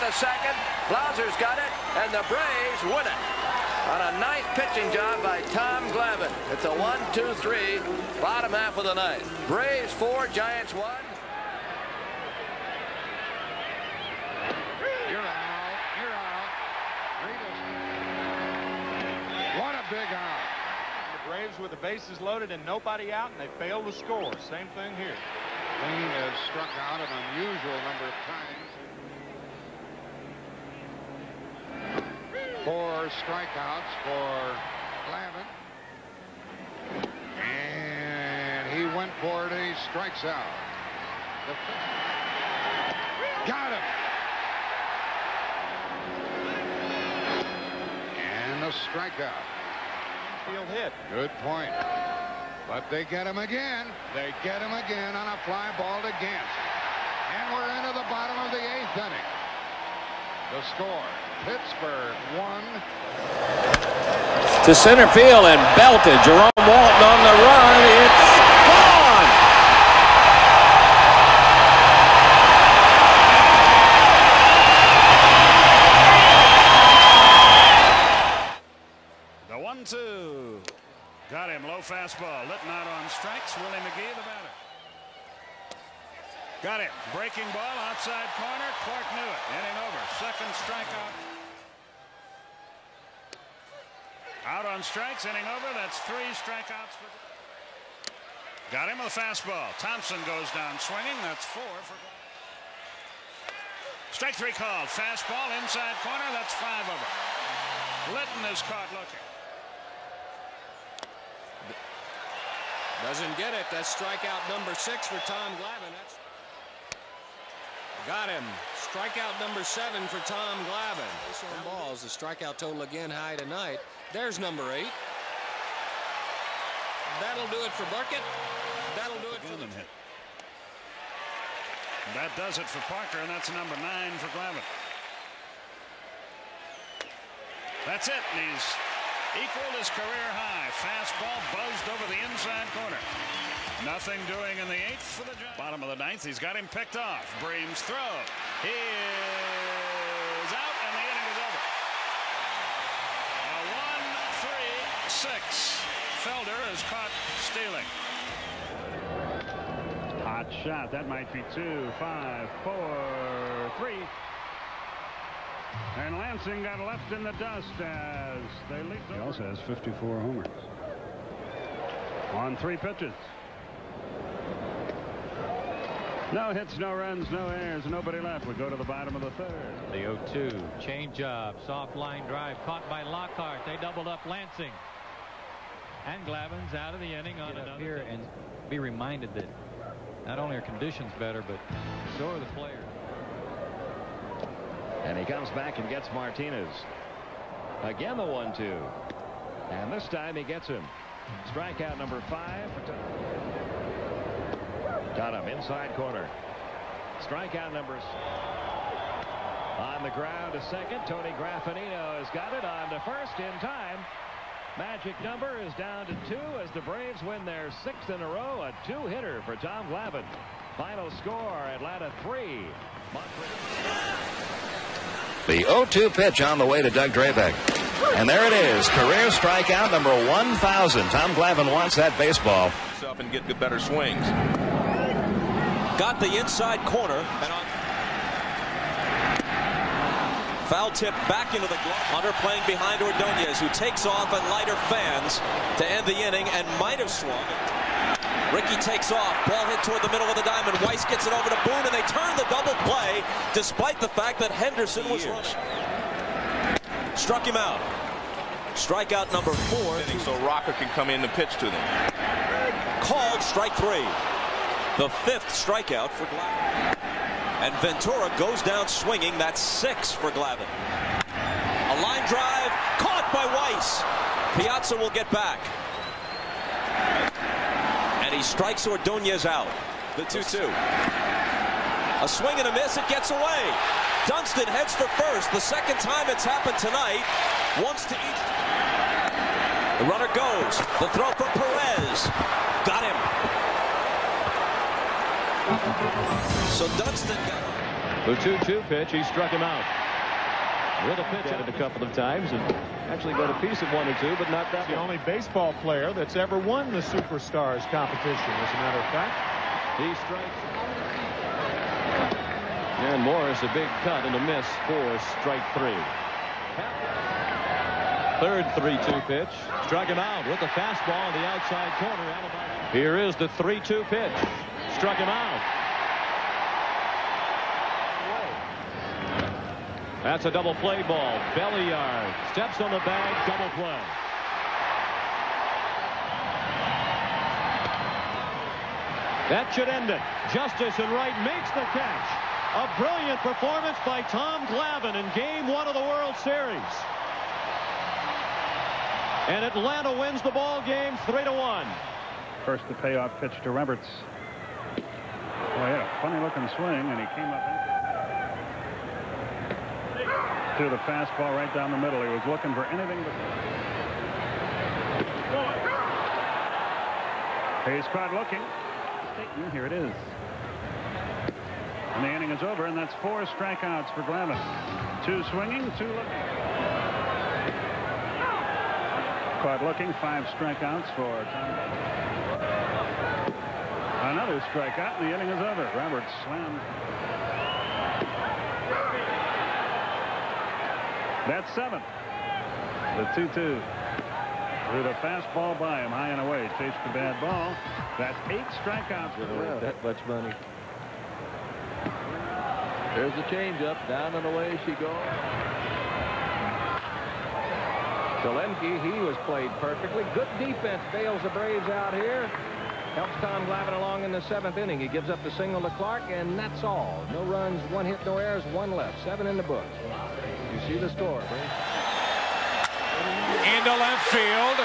to second. Blauser's got it, and the Braves win it. On a nice pitching job by Tom Glavine. It's a one, two, three, bottom half of the ninth. Braves four, Giants one. You're out. You're out. What a big out. The Braves with the bases loaded and nobody out, and they fail to score. Same thing here. Lane has struck out an unusual number of times. Four strikeouts for Glavine. And he went for it and he strikes out. Got him. And a strikeout. Field hit. Good point. But they get him again. They get him again on a fly ball to Gant. And we're into the bottom of the eighth inning. The score, Pittsburgh one. To center field and belted. Jerome Walton on the run. It's gone. The one-two. Got him. Low fastball. Litton out on strikes. Willie McGee, the batter. Got him. Breaking ball outside corner. Clark knew it. Inning over. Second strikeout. Out on strikes. Inning over. That's three strikeouts for. Got him with a fastball. Thompson goes down swinging. That's four for. Strike three called. Fastball inside corner. That's five over. Litton is caught looking. Doesn't get it. That's strikeout number six for Tom Glavine. That's Got him. Strikeout number seven for Tom Glavine. On balls. The strikeout total again high tonight. There's number eight. That'll do it for Burkett. That'll do it for hit. That does it for Parker, and that's number nine for Glavine. That's it. And he's equaled his career high. Fastball buzzed over the inside corner. Nothing doing in the eighth for the Giants. Bottom of the ninth. He's got him picked off. Bream's throw. He is out, and the inning is over. A one, three, six. Felder is caught stealing. Hot shot. That might be two, five, four, three. And Lansing got left in the dust as they leaped. He also has 54 homers on three pitches. No hits, no runs, no errors, nobody left. We go to the bottom of the third. The 0-2 change up, soft line drive caught by Lockhart. They doubled up Lansing. And Glavine's out of the inning on Get up another here double. and be reminded that not only are conditions better, but so are the players. And he comes back and gets Martinez. Again the one two. And this time he gets him. Strikeout number five. For Got him inside corner. Strikeout number s- on the ground to second. Tony Graffanino has got it on to first in time. Magic number is down to two as the Braves win their sixth in a row. A two-hitter for Tom Glavine. Final score, Atlanta three. Montreal. The 0-2 pitch on the way to Doug Drabek. And there it is. Career strikeout number 1,000. Tom Glavine wants that baseball. And get good better swings. Got the inside corner and on foul tip back into the glove. Hunter playing behind Ordonez who takes off and lighter fans to end the inning and might have swung. Ricky takes off. Ball hit toward the middle of the diamond. Weiss gets it over to Boone and they turn the double play despite the fact that Henderson was running. Struck him out. Strikeout number four. So Rocker can come in and pitch to them. Called strike three. The fifth strikeout for Glavine. And Ventura goes down swinging. That's six for Glavine. A line drive caught by Weiss. Piazza will get back. And he strikes Ordonez out. The 2-2. A swing and a miss. It gets away. Dunston heads for first. The second time it's happened tonight. Once to each. The runner goes. The throw for Perez. Got him. So Dunston got. The 2-2 pitch, he struck him out. With a pitch at it a couple of times and actually got a piece of one or two, but not that the one. only baseball player that's ever won the Superstars competition, as a matter of fact. He strikes. And Morris, a big cut and a miss for strike three. Third 3-2 pitch. Struck him out with the fastball on the outside corner. Here is the 3-2 pitch. Struck him out. That's a double play ball. Belliard. Steps on the bag. Double play. That should end it. Justice and Wright makes the catch. A brilliant performance by Tom Glavine in game one of the World Series. And Atlanta wins the ball game 3 to 1. First the payoff pitch to Roberts. Boy, had a funny looking swing and he came up to the fastball right down the middle. He was looking for anything but. He's caught looking. Here it is. And the inning is over, and that's four strikeouts for Glavine. Two swinging, two looking. Caught looking, five strikeouts for Tom. Another strikeout, and the inning is over. Roberts slammed. That's seven. The 2-2. Threw the fastball by him high and away. Chased the bad ball. That's eight strikeouts for the That much money. There's the changeup. Down and away she goes. Delenke, he was played perfectly. Good defense bails the Braves out here. Helps Tom Glavine along in the seventh inning. He gives up the single to Clark, and that's all. No runs, one hit, no errors, one left. Seven in the books. You see the score. Into left field.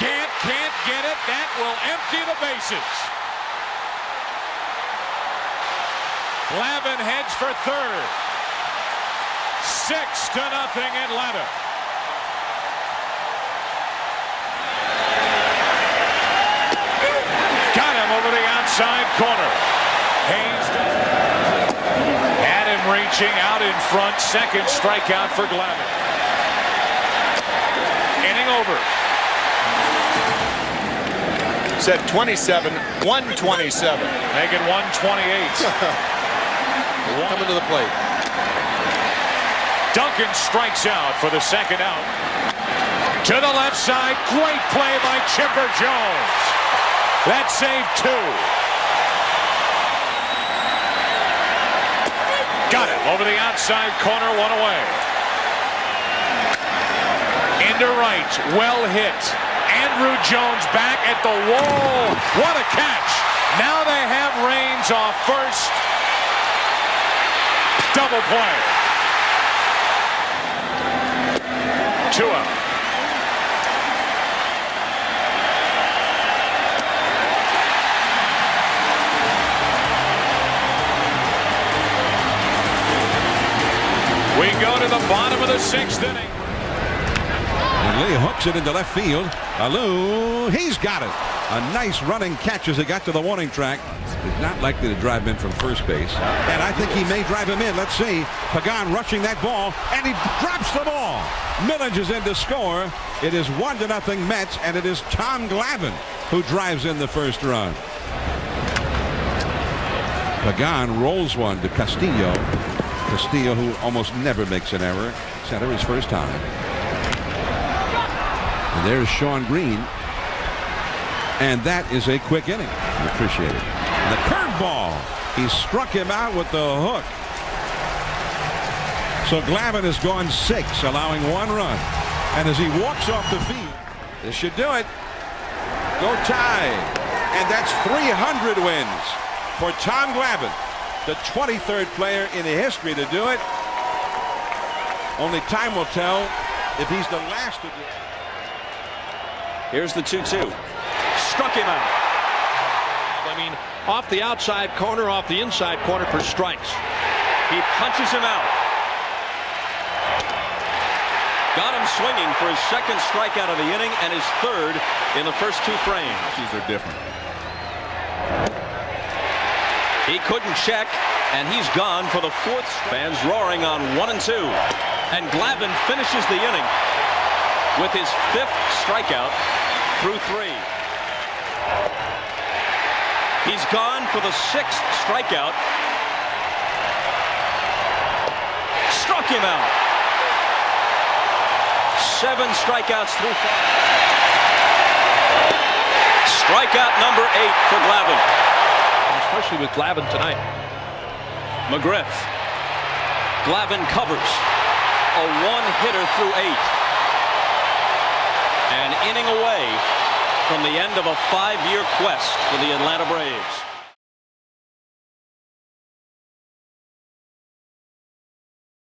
Can't, can't get it. That will empty the bases. Glavine heads for third. Six to nothing Atlanta. Got him over the outside corner. Hayes reaching out in front. Second strikeout for Glavine. Inning over. Said 27, 127. Make it 128. Coming to the plate. Duncan strikes out for the second out. To the left side. Great play by Chipper Jones. That saved two. Got it over the outside corner, one away. Into right, well hit. Andruw Jones back at the wall. What a catch. Now they have Raines off first. Double play. Two out. Bottom of the sixth inning. And Lee hooks it into left field. Alou, he's got it. A nice running catch as he got to the warning track. He's not likely to drive him in from first base. And I think he may drive him in. Let's see. Pagan rushing that ball, and he drops the ball. Milledge is in to score. It is one to nothing Mets, and it is Tom Glavine who drives in the first run. Pagan rolls one to Castillo. Castillo, who almost never makes an error. Center his first time. And there's Sean Green. And that is a quick inning. I appreciate it. And the curveball. He struck him out with the hook. So Glavine has gone six, allowing one run. And as he walks off the field, this should do it. Go tie. And that's 300 wins for Tom Glavine, the 23rd player in the history to do it. Only time will tell if he's the last to do it. Here's the 2-2. Struck him out. I mean, off the outside corner, off the inside corner for strikes. He punches him out. Got him swinging for his second strikeout of the inning and his third in the first two frames. These are different. He couldn't check. And he's gone for the fourth. Fans roaring on one and two. And Glavine finishes the inning with his fifth strikeout through three. He's gone for the sixth strikeout. Struck him out. Seven strikeouts through five. Strikeout number eight for Glavine. Especially with Glavine tonight. McGriff. Glavine covers. A one-hitter through eight. An inning away from the end of a five-year quest for the Atlanta Braves.